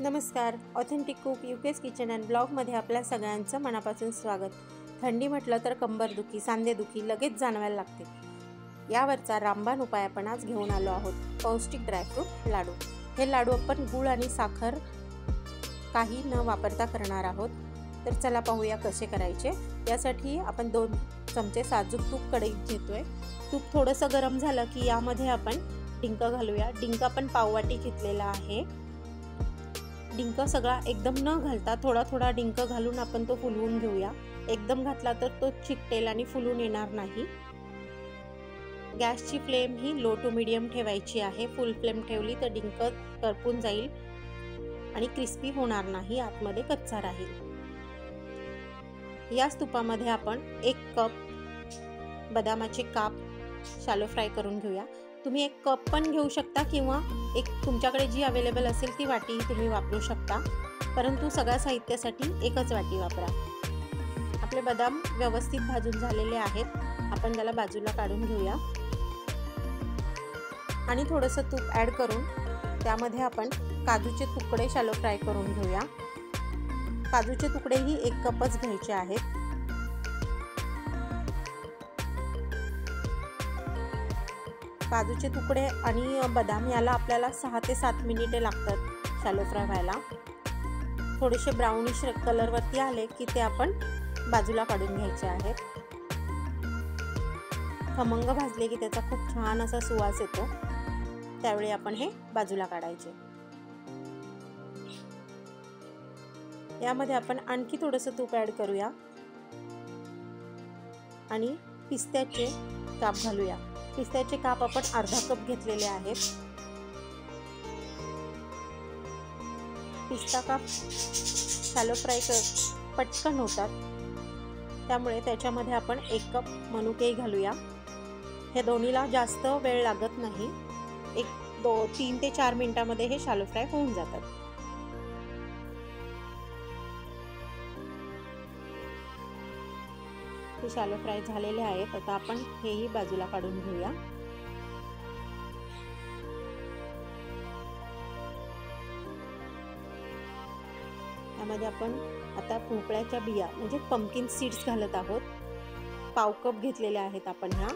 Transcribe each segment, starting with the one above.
नमस्कार. Authentic cook UK's kitchen and ब्लॉगमध्ये आपल्या सगळ्यांचं मनापासून स्वागत. थंडी म्हटलं तर कंबरदुखी सांधेदुखी लगेच जाणवायला लागते. यावरचा रामबाण उपाय आपण आज घेऊन आलो आहोत. पौष्टिक ड्रायफ्रूट लाडू. हे लाडू आपण गूळ आणि साखर काही न वापरता करणार आहोत. तर चला पाहूया कसे करायचे. यासाठी आपण दोन चमचे साजूक तूप कढईत घेतोय. तूप थोडंसं गरम झालं की यामध्ये आपण डिंक घालूया. डिंक पण पाववाटी घेतलेला आहे. डिंक सगळा एकदम न घालता थोडा थोडा डिंक घालून आपण तो फुलवून घेऊया. एकदम घातला तर तो चिकटेल आणि फुलून येणार नाही. गॅसची फ्लेम ही लो टू मिडियम ठेवायची आहे. फुल फ्लेम ठेवली तर डिंक करपून जाईल आणि क्रिस्पी होणार नाही आतमध्ये कच्चा राहील. याच तुपामध्ये आपण एक कप बदामाचे काप शालो फ्राय करून घेऊया. तुम्ही एक कप पण घेऊ शकता किंवा एक तुमच्याकडे जी अवेलेबल असेल ती वाटी तुम्ही वापरू शकता. परंतु सगळ्या साहित्यासाठी एकच वाटी वापरा. आपले बदाम व्यवस्थित भाजून झालेले आहेत. आपण त्याला बाजूला काढून घेऊया. आणि थोडंसं तूप ॲड करून त्यामध्ये आपण काजूचे तुकडे शालो फ्राय करून घेऊया. काजूचे तुकडेही एक कपच घ्यायचे आहेत. काजूचे तुकडे आणि बदाम याला आपल्याला सहा ते सात मिनिटे लागतात शॅलो फ्राय व्हायला. थोडेसे ब्राउनिश कलरवरती आले की ते आपण बाजूला काढून घ्यायचे आहेत. खमंग भाजले की त्याचा खूप छान असा सुवास येतो. त्यावेळी आपण हे बाजूला काढायचे. यामध्ये आपण आणखी थोडंसं तूप ॲड करूया. आणि पिस्त्याचे काप घालूया. पिस्त्याचे काप आपण अर्धा कप घेतलेले आहेत. पिस्ता काप शॅलो फ्राय पटकन होतात. त्यामुळे त्याच्यामध्ये आपण एक कप मनुकेही घालूया. हे दोन्हीला जास्त वेळ लागत नाही. एक दो तीन ते चार मिनटामध्ये हे शालो फ्राय होऊन जातात. हे शालो फ्राय झालेले आहेत. आता आपण हेही बाजूला काढून घेऊया. त्यामध्ये आपण आता भोपळ्याच्या बिया म्हणजे पम्पकिन सीड्स घालत आहोत. पाव कप घेतलेल्या आहेत आपण ह्या.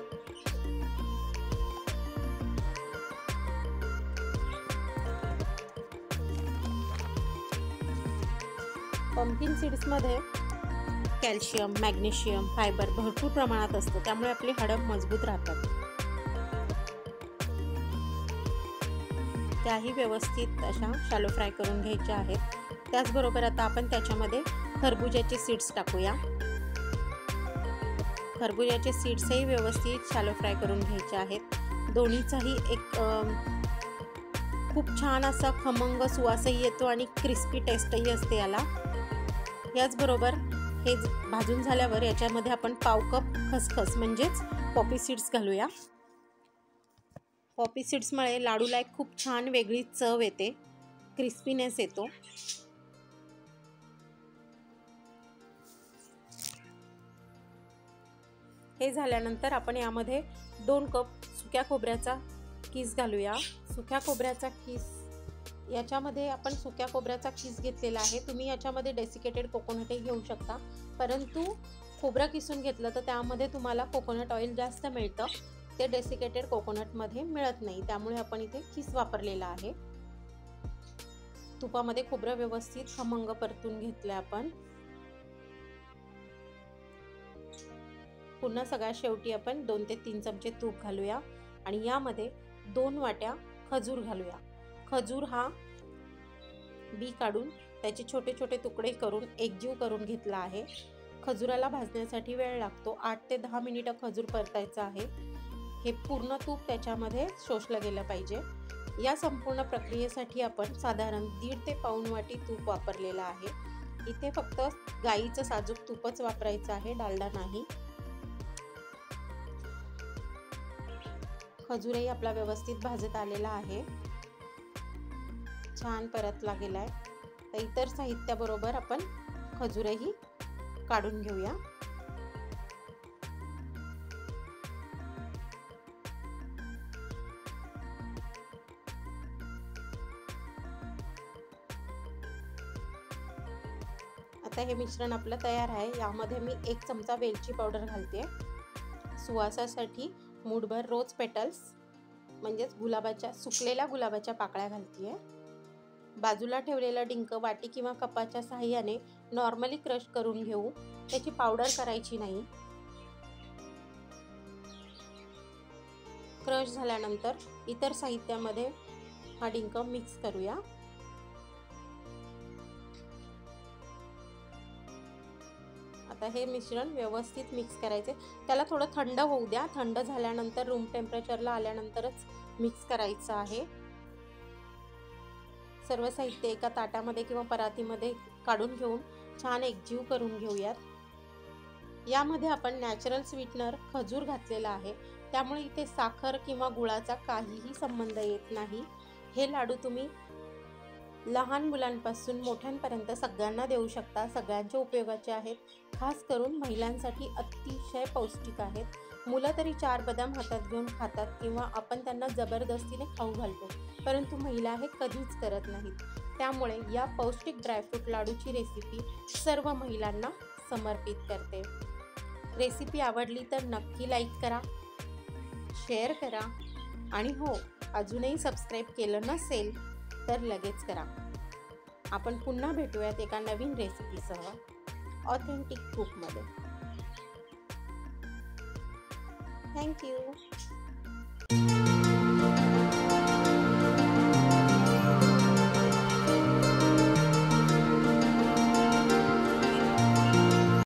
पम्पकिन सीड्समध्ये कॅल्शियम मॅग्नेशियम फायबर भरपूर प्रमाणात असतं. त्यामुळे आपली हाडं मजबूत राहतात. त्याही व्यवस्थित अशा शालो फ्राय करून घ्यायच्या आहेत. त्याचबरोबर आता आपण त्याच्यामध्ये खरबुजाचे सीड्स टाकूया. खरबुजाचे सीड्सही व्यवस्थित शालो फ्राय करून घ्यायचे आहेत. दोन्हीचाही एक खूप छान असा खमंग सुवासही येतो आणि क्रिस्पी टेस्टही असते याला. याचबरोबर हे भाजून झाल्यावर याच्यामध्ये आपण पाव कप खसखस म्हणजेच पॉपी सीड्स घालूया. पॉपी सीड्समुळे लाडूला एक खूप छान वेगळी चव येते. क्रिस्पीनेस येतो. हे झाल्यानंतर आपण यामध्ये दोन कप सुक्या खोबऱ्याचा किस घालूया. सुक्या खोबऱ्याचा किस याच्यामध्ये आपण सुक्या खोबऱ्याचा किस घेतलेला आहे. तुम्ही याच्यामध्ये डेसिकेटेड कोकोनटही घेऊ शकता. परंतु खोबरं किसून घेतलं तर त्यामध्ये तुम्हाला कोकोनट ऑइल जास्त मिळतं. ते डेसिकेटेड कोकोनटमध्ये मिळत नाही. त्यामुळे आपण इथे किस वापरलेला आहे. तुपामध्ये खोबरं व्यवस्थित खमंग परतून घेतलं आपण. पुन्हा सगळ्या शेवटी आपण दोन ते तीन चमचे तूप घालूया. आणि यामध्ये दोन वाट्या खजूर घालूया. खजूर हा बी काढून त्याचे छोटे छोटे तुकडे करून एकजीव करून घेतला आहे. खजुराला भाजण्यासाठी वेळ लागतो. आठ ते दहा मिनिटं खजूर परतायचं आहे. हे पूर्ण तूप त्याच्यामध्ये शोषलं गेलं पाहिजे. या संपूर्ण प्रक्रियेसाठी आपण साधारण दीड ते पाऊण वाटी तूप वापरलेलं आहे. इथे फक्त गाईचं साजूक तूपच वापरायचं आहे. डालडा नाही. खजूरही आपला व्यवस्थित भाजत आलेला आहे. छान परतला गेला आहे. तर इतर साहित्याबरोबर आपण खजूरही काढून घेऊया. आता हे मिश्रण आपलं तयार आहे. यामध्ये मी एक चमचा वेलची पावडर घालते. सुवासासाठी मूठभर रोज पेटल्स म्हणजेच गुलाबाच्या सुकलेल्या गुलाबाच्या पाकळ्या घालते. बाजूला ठेवलेला डिंक वाटी किंवा कपाच्या साह्याने नॉर्मली क्रश करून घेऊ. त्याची पावडर करायची नाही. क्रश झाल्यानंतर इतर साहित्यामध्ये हा डिंक मिक्स करूया. आता हे मिश्रण व्यवस्थित मिक्स करायचे. त्याला थोडं थंड होऊ द्या. थंड झाल्यानंतर रूम टेम्परेचरला आल्यानंतरच मिक्स करायचं आहे. सर्व साहित्य एका ताटामध्ये किंवा परातीमध्ये काढून घेऊन छान एकजीव करून घेऊयात. यामध्ये आपण नॅचरल स्वीटनर खजूर घातलेला आहे. त्यामुळे इथे साखर किंवा गुळाचा काहीही संबंध येत नाही. हे लाडू तुम्ही लहान मुलांपासून मोठ्यांपर्यंत सगळ्यांना देऊ शकता. सगळ्यांच्या उपयोगाचे आहेत. खास करून महिलांसाठी अतिशय पौष्टिक आहेत. मुलं तरी चार बदाम हातात घेऊन खातात किंवा आपण त्यांना जबरदस्तीने खाऊ घालतो. परंतु महिला हे कधीच करत नाहीत. त्यामुळे या पौष्टिक ड्रायफ्रूट लाडूची रेसिपी सर्व महिलांना समर्पित करते. रेसिपी आवडली तर नक्की लाईक करा शेअर करा आणि हो अजूनही सबस्क्राईब केलं नसेल तर लगेच करा. आपण पुन्हा भेटूयात एका नवीन रेसिपीसह ऑथेंटिक कुकमध्ये Thank you.